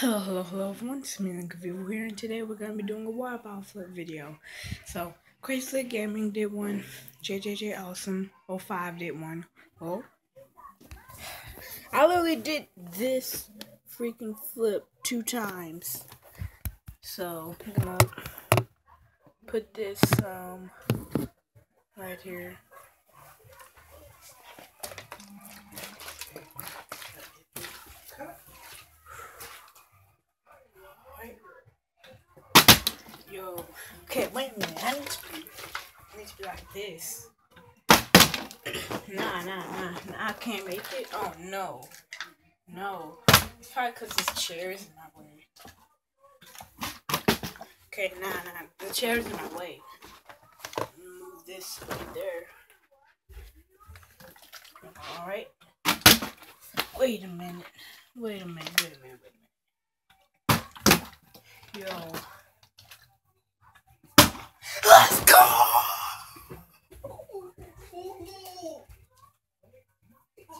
Hello, hello, hello everyone, it's me, Link Vivo here, and today we're going to be doing a water bottle flip video. So, Crazy Gaming did one, Jjjawsome 05 did one. Oh, I literally did this freaking flip two times. So, I'm going to put this um, right here. Okay, wait a minute. I need to be, I need to be like this. nah, nah, nah, nah. I can't make it. Oh no, no. It's probably because this chair is in my way. Okay, nah, nah. The chair's in my way. Move this right there. All right. Wait a minute. Wait a minute. Wait a minute. Wait a minute. Yo. Let's go!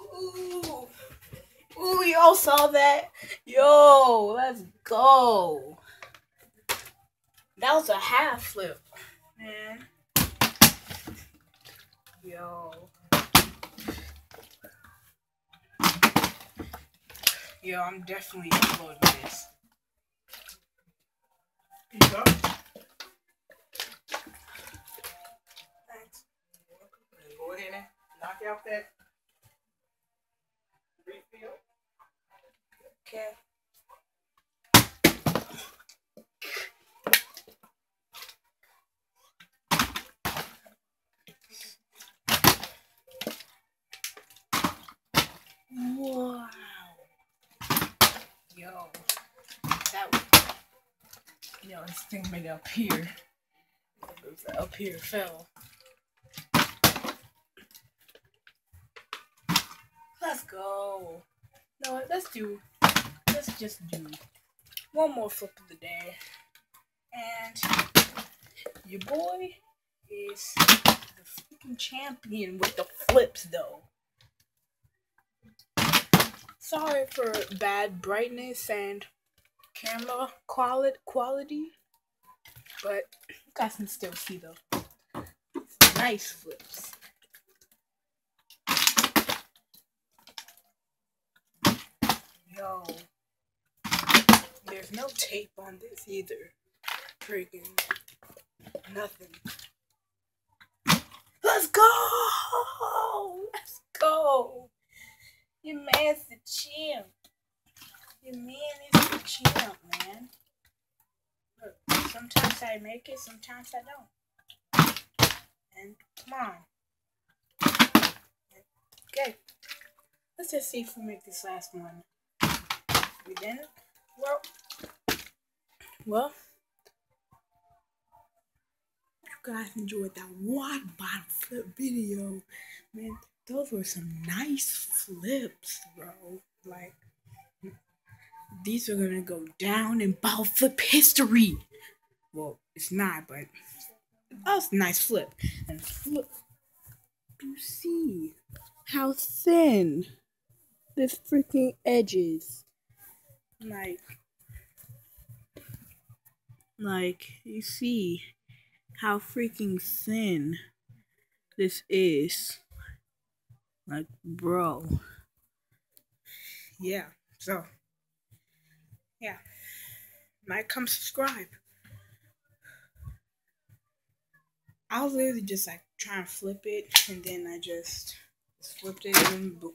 Ooh, Ooh y'all saw that? Yo, let's go. That was a half flip, man. Yo. Yo, I'm definitely uploading this. Peace up. that refill. Okay. Wow. Yo. That was, this thing made up here. It was up here fell. Let's go. No, let's do. Let's just do one more flip of the day, and your boy is the freaking champion with the flips, though. Sorry for bad brightness and camera quality, quality, but you guys can still see though. Nice flips. Yo. There's no tape on this either. Freaking nothing. Let's go! Let's go! Your man's the champ. Your man is the champ, man. Look, sometimes I make it, sometimes I don't. And come on. Okay. Let's just see if we make this last one. Didn't? Well, well, you guys enjoyed that water bottle flip video. Man, those were some nice flips, bro. Like, these are gonna go down in bottle flip history. Well, it's not, but that was a nice flip. And flip, you see how thin this freaking edge is. Like, like, you see how freaking thin this is. Like, bro. Yeah, so, yeah. Might come subscribe. I was literally just like trying to flip it, and then I just flipped it and boom.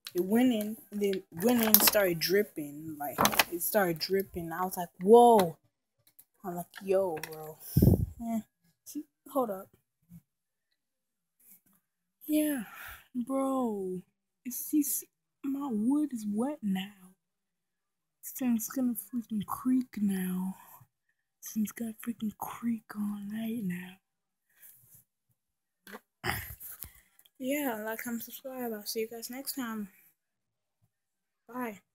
it went in, then went in started dripping. Like it started dripping. I was like, whoa. I'm like, yo, bro. See, hold up. Yeah, bro. It's my wood is wet now. This thing's gonna freaking creak now. This He's got freaking creak all night now. yeah, like, comment, subscribe. I'll see you guys next time. Bye.